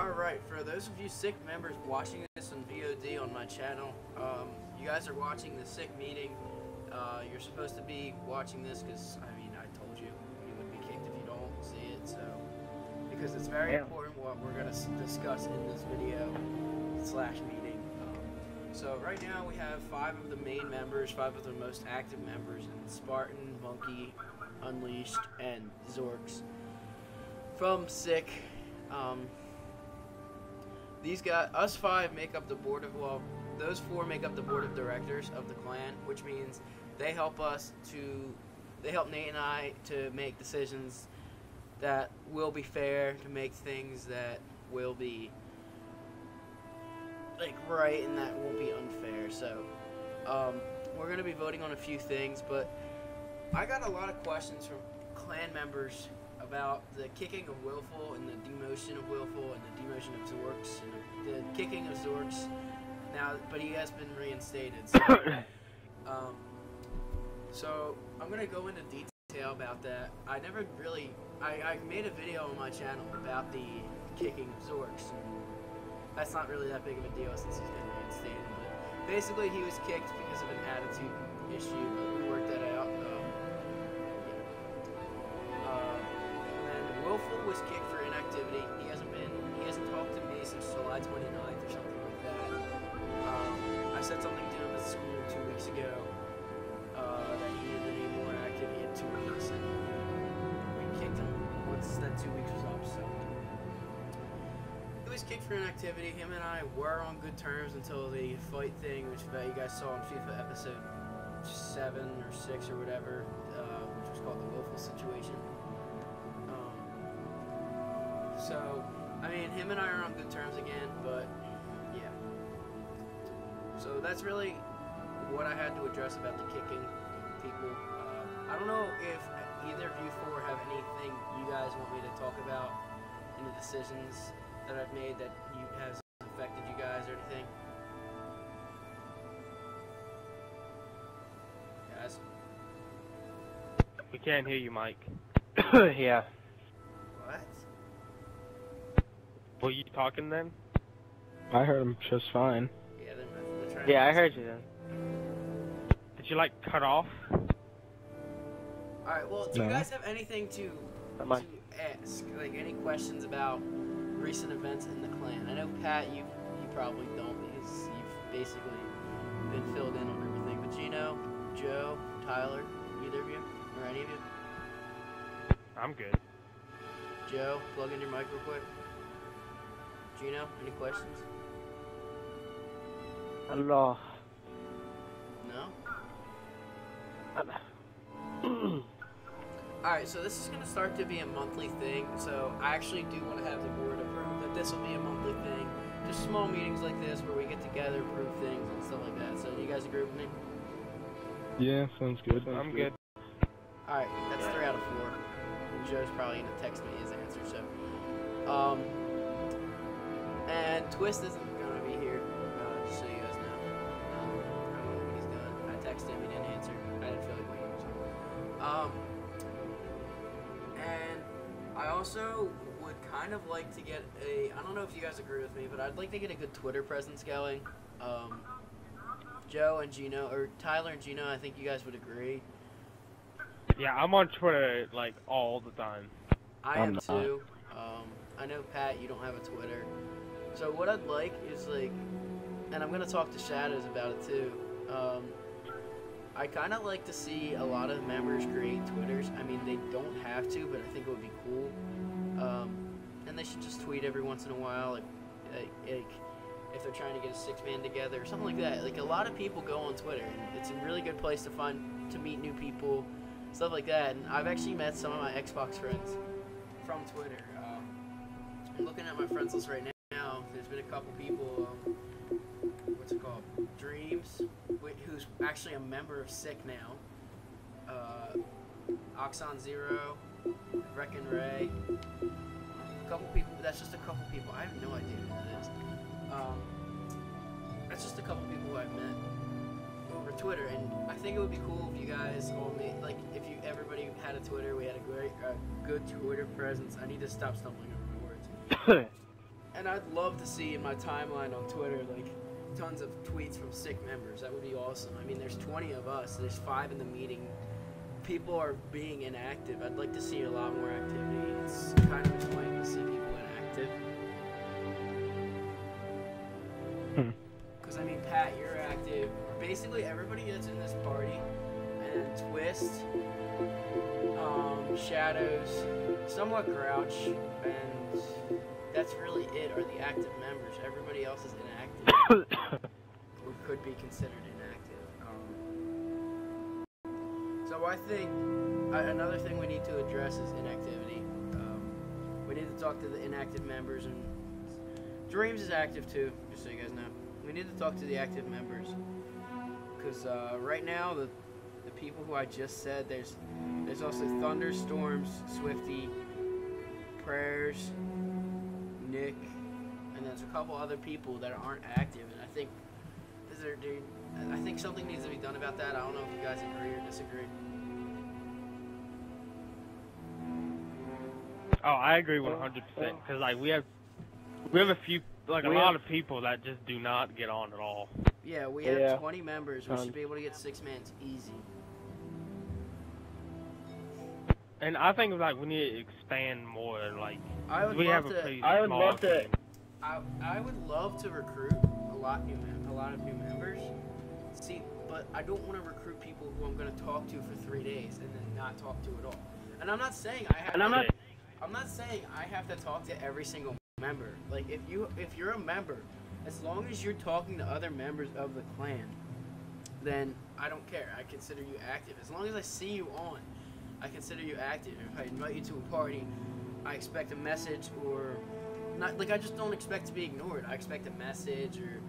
Alright, for those of you SiQ members watching this on VOD on my channel, um, you guys are watching the SiQ meeting. Uh, you're supposed to be watching this because, I mean, I told you you would be kicked if you don't see it, so. Because it's very Yeah. important what we're going to discuss in this video slash meeting. Um, so, right now we have five of the main members, five of the most active members, and Spartan, Monkey, Unleashed, and Zorks. From SiQ, um, these guys, us five, make up the board of well, those four make up the board of directors of the clan, which means they help us to, they help Nate and I to make decisions that will be fair, to make things that will be like right and that won't be unfair. So, um, we're gonna be voting on a few things, but I got a lot of questions from clan members about the kicking of Willful and the demotion of Willful and the demotion of Zorks and the kicking of Zorks. Now, but he has been reinstated. So, um, so I'm gonna go into detail about that. I never really, I, I made a video on my channel about the kicking of Zorks. That's not really that big of a deal since he's been reinstated. But basically, he was kicked because of an attitude issue. But we worked that out. Willful was kicked for inactivity. He hasn't been, he hasn't talked to me since July 29th or something like that. Um, I said something to him at school two weeks ago uh, that he needed to be more active. He had two weeks, and we kicked him once that two weeks was up. So he was kicked for inactivity. Him and I were on good terms until the fight thing, which you guys saw in FIFA episode seven or six or whatever, uh, which was called the Willful situation. So, I mean, him and I are on good terms again, but yeah. So that's really what I had to address about the kicking people. Uh, I don't know if either of you four have anything you guys want me to talk about in the decisions that I've made that you has affected you guys or anything. Guys, We can't hear you, Mike. yeah. what? Were you talking then? I heard him just fine. Yeah, they're, they're. Yeah, I heard you then. Did you like cut off? All right. Well, do you guys have anything to to ask? Like any questions about recent events in the clan? I know Pat, you you probably don't because you've basically been filled in on everything. But Gino, Joe, Tyler, either of you or any of you? I'm good. Joe, plug in your mic real quick. Gino, any questions? Allah. No. Alright, so this is going to start to be a monthly thing. So I actually do want to have the board approve that this will be a monthly thing. Just small meetings like this where we get together, approve things and stuff like that. So you guys agree with me? Yeah, sounds good. I'm good. Alright, that's three out of four. Joe's probably going to text me his answer, so. Um. And Twist isn't going to be here, uh, just so you guys know. Um, I don't know what he's doing. I texted him, he didn't answer. I didn't feel like waiting, so. Um. And I also would kind of like to get a. I don't know if you guys agree with me, but I'd like to get a good Twitter presence going. Um, Joe and Gino, or Tyler and Gino, I think you guys would agree. Yeah, I'm on Twitter like all the time. I I'm am not. too. Um, I know Pat, you don't have a Twitter. So what I'd like is like, and I'm gonna talk to Shadows about it too. Um, I kind of like to see a lot of members create Twitters. I mean, they don't have to, but I think it would be cool. Um, and they should just tweet every once in a while, like, like, like if they're trying to get a six man together or something like that. Like a lot of people go on Twitter, and it's a really good place to find to meet new people, stuff like that. And I've actually met some of my Xbox friends from Twitter. Um, I'm looking at my friends list right now. There's been a couple people. Um, what's it called? Dreams, wh- who's actually a member of SiQ now. Uh, Oxon Zero, Reckon Ray. A couple people. That's just a couple people. I have no idea who that is. Um, that's just a couple people who I've met over Twitter, and I think it would be cool if you guys all made like if you everybody had a Twitter, we had a great, uh, good Twitter presence. I need to stop stumbling over my words. and I'd love to see in my timeline on Twitter like tons of tweets from SiQ members. That would be awesome. I mean, there's 20 of us. There's five in the meeting. People are being inactive. I'd like to see a lot more activity. It's kind of annoying to see people inactive. Hmm. Because I mean, Pat, you're active. Basically, everybody that's in this party, and then Twist, um, Shadows, somewhat Grouch, and that's really it. Are the active members? Everybody else is inactive, or could be considered inactive. Um, so I think uh, another thing we need to address is inactivity. Um, we need to talk to the inactive members, and Dreams is active too. Just so you guys know, we need to talk to the active members because uh, right now the the people who I just said there's there's also thunderstorms, Swifty, prayers, Nick, and there's a couple other people that aren't active, and I think is there, dude, I think something needs to be done about that. I don't know if you guys agree or disagree. Oh, I agree 100% because like we have we have a few like a We lot have- of people that just do not get on at all. Yeah, we have Yeah. 20 members. We Um, should be able to get six mans easy. And I think like we need to expand more. Like I would we love have a to. pretty I would small love to- I, I would love to recruit a lot new mem- a lot of new members. See, but I don't want to recruit people who I'm going to talk to for three days and then not talk to at all. And I'm not saying I have. And I'm to, not- I'm not saying I have to talk to every single member. Like if you if you're a member, as long as you're talking to other members of the clan, then I don't care. I consider you active. As long as I see you on, I consider you active. If I invite you to a party, I expect a message or not like I just don't expect to be ignored. I expect a message or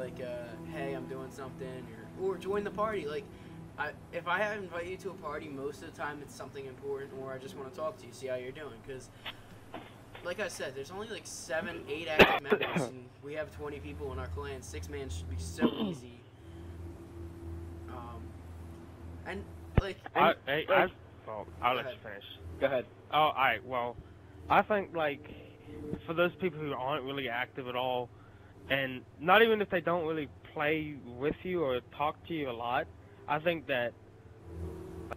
like uh, hey, I'm doing something or or join the party. Like I if I invite you to a party, most of the time it's something important or I just want to talk to you, see how you're doing cuz like I said, there's only like seven, eight active members, and we have 20 people in our clan. Six man should be so easy. Um, and like, I, And, hey, like- Oh, I, well, I'll Go let you finish. Go ahead. Oh, alright, well, I think, like, for those people who aren't really active at all, and not even if they don't really play with you or talk to you a lot, I think that,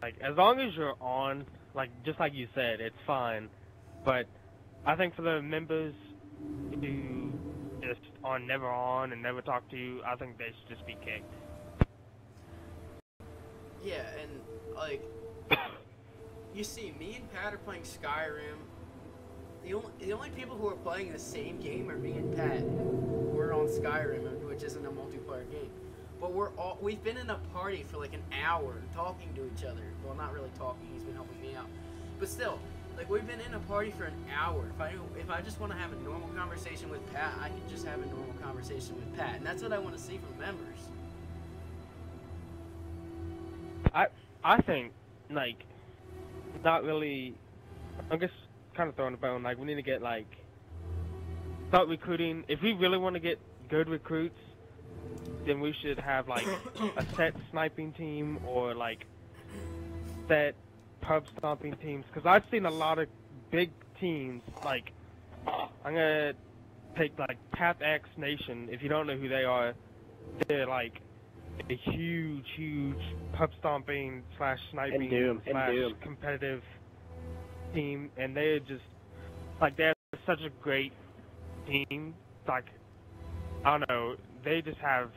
like, as long as you're on, like, just like you said, it's fine. But I think for the members who just are never on and never talk to you, I think they should just be kicked. yeah, and like, you see, me and Pat are playing Skyrim. The only the only people who are playing the same game are me and Pat. We're on Skyrim, which isn't a multiplayer game. But we're all we've been in a party for like an hour talking to each other. Well, not really talking. He's been helping me out, but still, like we've been in a party for an hour. If I if I just want to have a normal conversation with Pat, I can just have a normal conversation with Pat, and that's what I want to see from members. I I think, like, not really. I'm just kind of throwing a bone. Like, we need to get like start recruiting. If we really want to get good recruits, then we should have like a set sniping team or like set pub stomping teams. Because I've seen a lot of big teams. Like, I'm gonna take like Path X Nation. If you don't know who they are, they're like a huge, huge pub stomping slash sniping slash competitive team, and they're just like they're such a great team. Like I don't know, they just have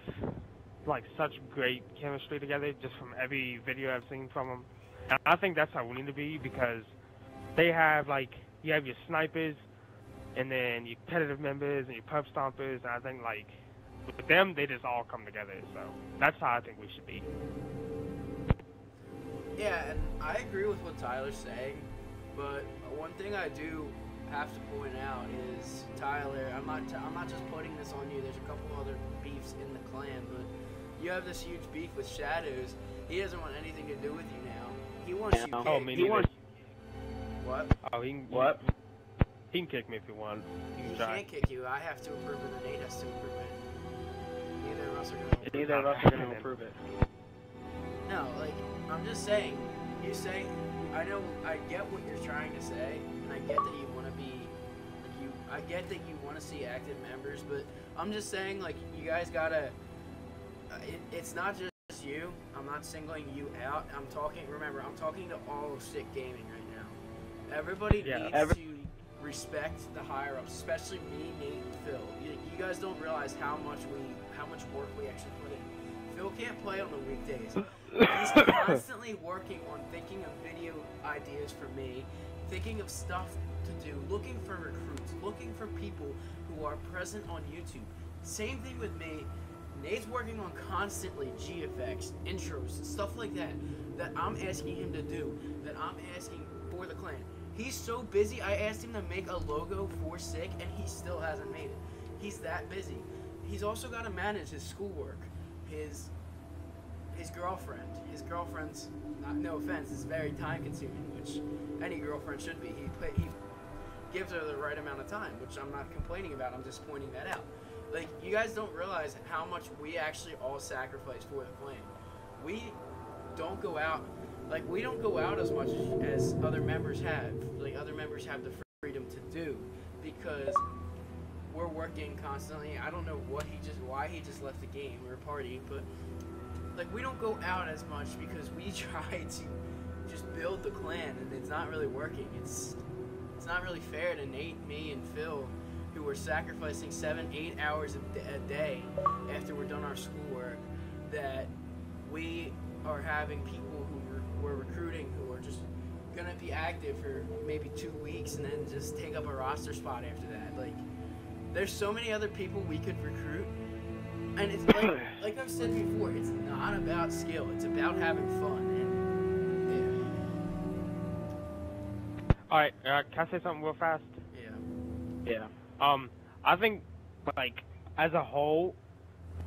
like such great chemistry together, just from every video I've seen from them. And I think that's how we need to be because they have like you have your snipers, and then your competitive members and your pub stompers, and I think like with them they just all come together. So that's how I think we should be. Yeah, and I agree with what Tyler's saying, but one thing I do have to point out is Tyler. I'm not. T- I'm not just putting this on you. There's a couple other beefs in the clan, but you have this huge beef with Shadows. He doesn't want anything to do with you now. He wants you. No. Oh, kicked. me He neither. wants- What? Oh, he can, What? He can kick me if he wants. He He can try. can't kick you. I have to approve it, and Nate has to approve it. Neither of us are gonna. approve Neither it. of us are going to approve it. No, like I'm just saying. You say, I know, I get what you're trying to say, and I get that you want to be, like you, I get that you want to see active members, but I'm just saying, like, you guys gotta. Uh, it, it's not just you. I'm not singling you out. I'm talking. Remember, I'm talking to all of SiQ Gaming right now. Everybody Yeah, needs every- to respect the higher ups, especially me, Nate, and Phil. You, you guys don't realize how much we, how much work we actually put in. Phil can't play on the weekdays. He's constantly working on thinking of video ideas for me, thinking of stuff to do, looking for recruits, looking for people who are present on YouTube. Same thing with me. Nate's working on constantly GFX, intros, stuff like that, that I'm asking him to do, that I'm asking for the clan. He's so busy, I asked him to make a logo for SiQ, and he still hasn't made it. He's that busy. He's also got to manage his schoolwork, his his girlfriend. His girlfriend's, not, no offense, is very time consuming, which any girlfriend should be. He he gives her the right amount of time, which I'm not complaining about. I'm just pointing that out. Like you guys don't realize how much we actually all sacrifice for the clan. We don't go out like we don't go out as much as other members have. Like other members have the freedom to do because we're working constantly. I don't know what he just why he just left the game or party, but like we don't go out as much because we try to just build the clan and it's not really working. It's it's not really fair to Nate, me, and Phil, who are sacrificing seven, eight hours a day after we're done our schoolwork, that we are having people we're recruiting who are just gonna be active for maybe two weeks and then just take up a roster spot after that. Like, there's so many other people we could recruit, and it's like, like I've said before, it's not about skill. It's about having fun. And All right, uh, can I say something real fast? yeah, yeah. Yeah. Um, I think like as a whole,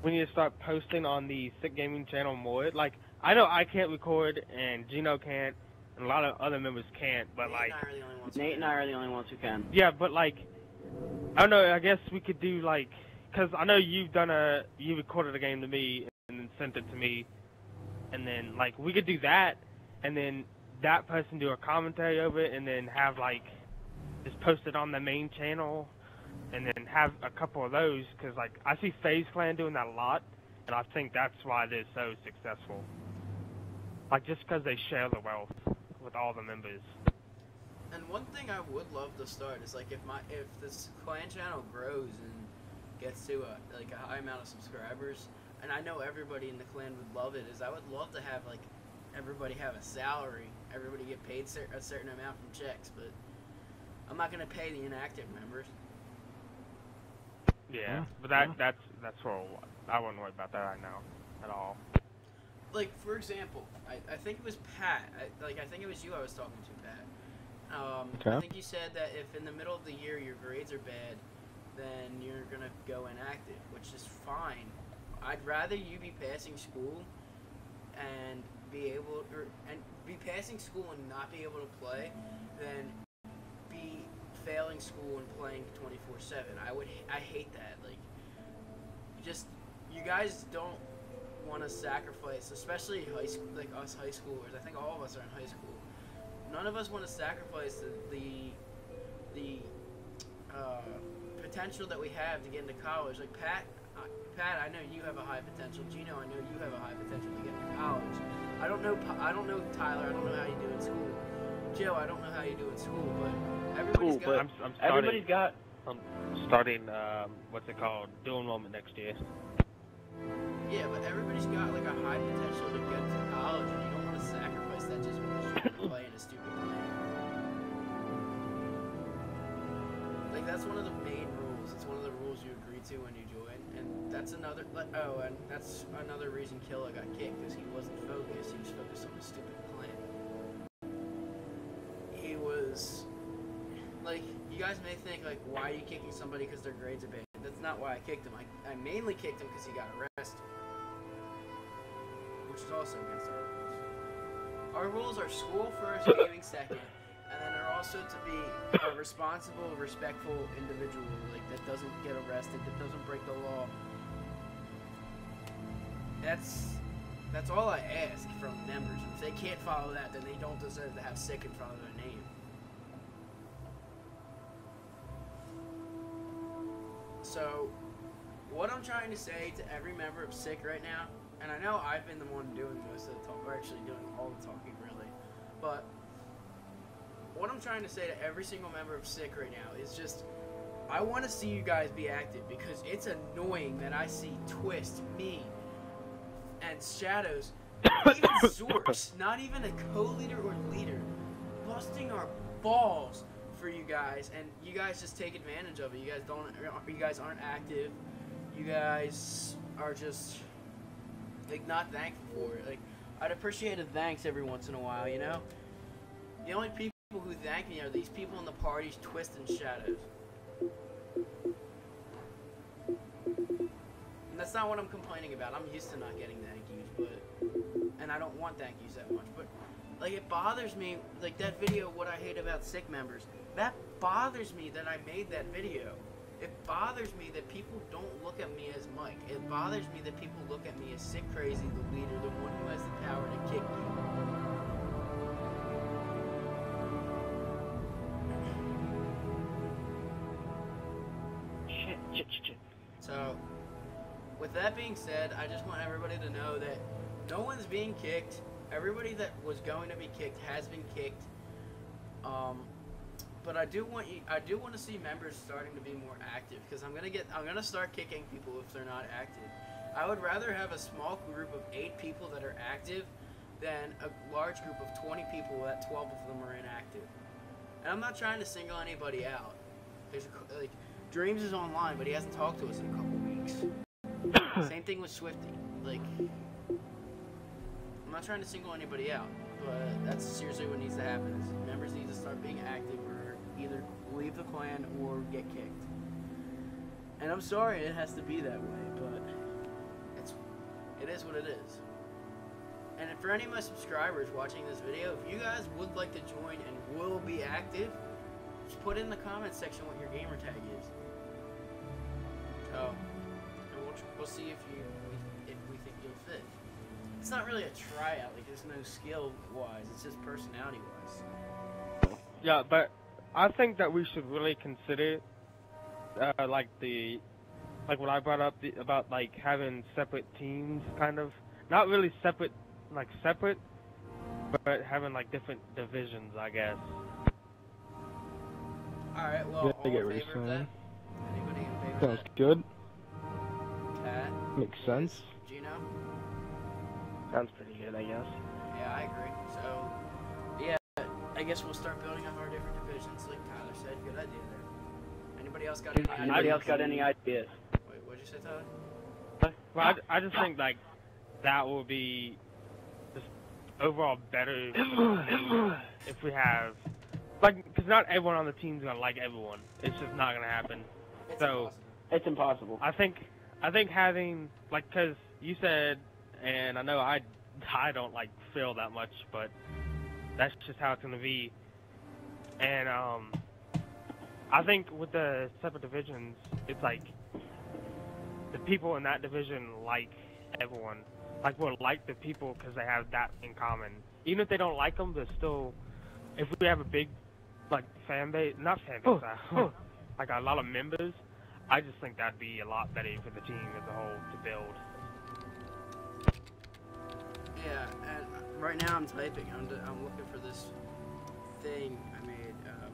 we need to start posting on the SiQ Gaming channel more. Like I know I can't record and Gino can't, and a lot of other members can't. But Nate like, and I are the only ones who Nate and. I are the only ones who can. yeah, but like, I don't know. I guess we could do like, cause I know you've done a, you recorded a game to me and then sent it to me, and then like we could do that, and then that person do a commentary over it, and then have like, just post it on the main channel, and then have a couple of those, cause like I see FaZe Clan doing that a lot, and I think that's why they're so successful. Like just cause they share the wealth with all the members. And one thing I would love to start is like if my if this clan channel grows and gets to a like a high amount of subscribers, and I know everybody in the clan would love it. Is I would love to have like everybody have a salary, everybody get paid cer- a certain amount from checks, but I'm not gonna pay the inactive members. Yeah, Yeah, but that yeah. that's that's for. I wouldn't worry about that right now at all. Like for example, I, I think it was Pat. I, like I think it was you I was talking to, Pat. Um, I think you said that if in the middle of the year your grades are bad, then you're gonna go inactive, which is fine. I'd rather you be passing school and be able or, and be passing school and not be able to play than be failing school and playing 24/7. I would I hate that. Like just you guys don't want to sacrifice, especially high school, like us high schoolers. I think all of us are in high school. None of us want to sacrifice the the, the uh, potential that we have to get into college. Like Pat, uh, Pat, I know you have a high potential. Gino, I know you have a high potential to get into college. I don't know. Pa- I don't know Tyler. I don't know how you do in school. Joe, I don't know how you do in school, but everybody's Cool, got. but I'm, I'm starting. Everybody's got. I'm starting. Um, what's it called? Dual enrollment next year. Yeah, but everybody's got like a high potential to get to college, and you don't want to sacrifice that just because you're playing a stupid game. Like that's one of the main rules. It's one of the rules you agree to when you join, and that's another. like, Oh, and that's another reason Killa got kicked because he wasn't focused. He was focused on the stupid plan. He was like, you guys may think like, why are you kicking somebody because their grades are bad? That's not why I kicked him. I, I mainly kicked him because he got arrested, which is also against our rules. Our rules are school first, gaming second, and then are also to be a responsible, respectful individual, like that doesn't get arrested, that doesn't break the law. That's that's all I ask from members. If they can't follow that, then they don't deserve to have SiQ in front of their name. So, what I'm trying to say to every member of SiQ right now, and I know I've been the one doing most of the talk, or actually doing all the talking, really, but what I'm trying to say to every single member of SiQ right now is just, I want to see you guys be active because it's annoying that I see Twist, me, and Shadows, even Zorks, not even a co-leader or leader, busting our balls for you guys, and you guys just take advantage of it. You guys don't, you guys aren't active. You guys are just like not thankful for it. Like I'd appreciate a thanks every once in a while, you know. The only people who thank me are these people in the parties, Twist and Shadows. And that's not what I'm complaining about. I'm used to not getting thank yous, but and I don't want thank yous that much. But like it bothers me, like that video, what I hate about SiQ members. That bothers me that I made that video. It bothers me that people don't look at me as Mike. It bothers me that people look at me as SiQ CraZi, the leader, the one who has the power to kick you. Shit, shit, shit. So, with that being said, I just want everybody to know that no one's being kicked. Everybody that was going to be kicked has been kicked. Um, but I do want you, I do want to see members starting to be more active because I'm gonna get, I'm gonna start kicking people if they're not active. I would rather have a small group of eight people that are active than a large group of 20 people that 12 of them are inactive. And I'm not trying to single anybody out. There's a, like Dreams is online, but he hasn't talked to us in a couple weeks. Same thing with Swifty. Like, I'm not trying to single anybody out, but that's seriously what needs to happen. Is members need to start being active, either leave the clan or get kicked. And I'm sorry it has to be that way, but it's it is what it is. And if for any of my subscribers watching this video, if you guys would like to join and will be active, just put in the comments section what your gamer tag is. So, and we'll, we'll see if you if we think you'll fit. It's not really a tryout. Like there's no skill wise. It's just personality wise. Yeah, but I think that we should really consider, uh, like the, like what I brought up the, about like having separate teams, kind of, not really separate, like separate, but having like different divisions, I guess. All right. Well, Yeah, I all get in favor of that? Anybody in favor Sounds of good. that? Pat, Makes sense. Gino. Sounds pretty good, I guess. Guess we'll start building up our different divisions, like Tyler said. Good idea there. Anybody else got any? ideas? Anybody ideas? else got any ideas? Wait, what'd you say, Tyler? Well, I, I just think like that will be just overall better if we have like because not everyone on the team's gonna like everyone. It's just not gonna happen. It's So- impossible. It's impossible. I think I think having like because you said, and I know I I don't like Phil that much, but that's just how it's gonna be. And um, I think with the separate divisions, it's like the people in that division like everyone, like will like the people because they have that in common. Even if they don't like them, they're still. If we have a big like fan base, not fan base, Oh, uh, oh. like a lot of members, I just think that'd be a lot better for the team as a whole to build. Yeah, and right now I'm typing. I'm, d- I'm looking for this thing I made. Um,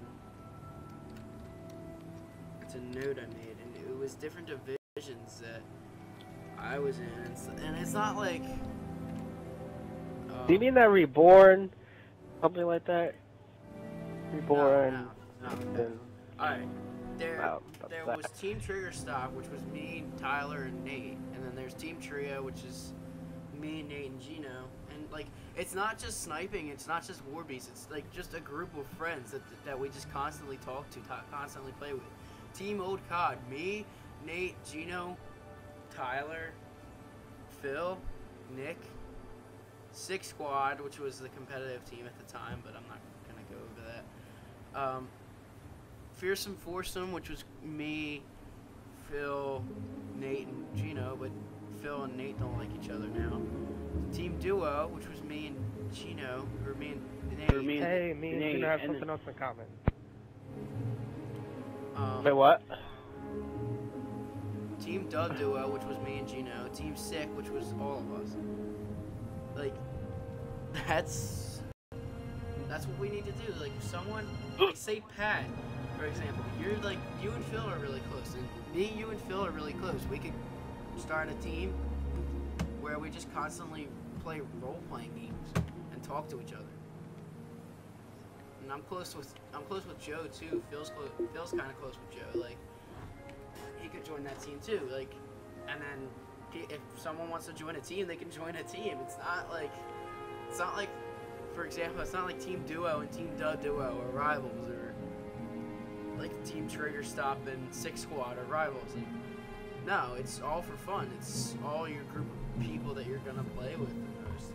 it's a note I made, and it was different divisions that I was in, and it's, and it's not like. Um, Do you mean that reborn? Something like that? no, Reborn. No, no, Alright. There, Wow, there that. was Team Trigger Stop, which was me, Tyler, and Nate, and then there's Team Trio, which is me, Nate, and Gino. And like, it's not just sniping, it's not just war beasts. It's like just a group of friends that that we just constantly talk to, ta constantly play with. Team Old COD, me, Nate, Gino, Tyler, Phil, Nick, Six Squad, which was the competitive team at the time, but I'm not gonna go over that. Um, Fearsome Foursome, which was me, Phil, Nate, and Gino, but Phil and Nate don't like each other now. Team Duo, which was me and Chino, or me and Nate. Or me and- Hey, me and Nate, Gino have and something else in common. um, Wait, what? Team Dud Duo, which was me and Gino. Team SiQ, which was all of us. Like, that's that's what we need to do. Like, someone, like, say Pat, for example. You're like, you and Phil are really close, and me, you, and Phil are really close. We could start a team where we just constantly play role-playing games and talk to each other. And I'm close with I'm close with Joe too. Phil's close. Phil's kind of close with Joe. Like he could join that team too. Like, and then if someone wants to join a team, they can join a team. It's not like it's not like, for example, it's not like Team Duo and Team Dud Duo or Rivals or like Team Trigger Stop and Six Squad or Rivals. Like, no, it's all for fun. It's all your group of people that you're gonna play with the most.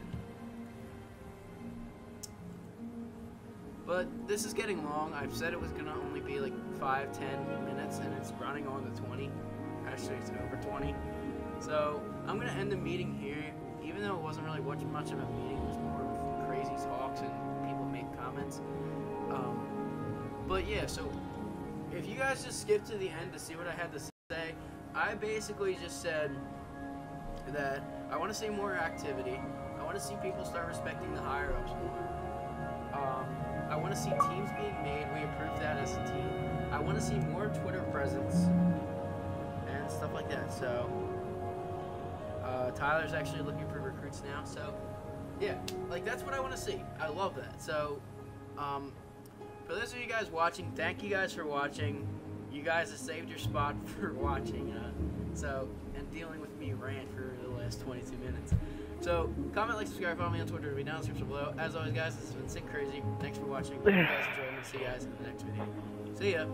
But this is getting long. I've said it was gonna only be like five, ten minutes, and it's running on to 20. Actually, it's over 20. So I'm gonna end the meeting here. Even though it wasn't really much, much of a meeting, it was more of crazy talks and people make comments. Um, but yeah, so if you guys just skip to the end to see what I had to say, I basically just said that I want to see more activity. I want to see people start respecting the higher ups more. Um, I want to see teams being made. We approve that as a team. I want to see more Twitter presence and stuff like that. So uh, Tyler's actually looking for recruits now. So yeah, like that's what I want to see. I love that. So um, for those of you guys watching, thank you guys for watching. You guys have saved your spot for watching. Uh, so and dealing with me rant for the last 22 minutes. So comment, like, subscribe, follow me on Twitter. It'll be down in the description below. As always, guys, this has been SiQ CraZi. Thanks for watching. Hope you guys enjoyed. see you guys in the next video. See ya.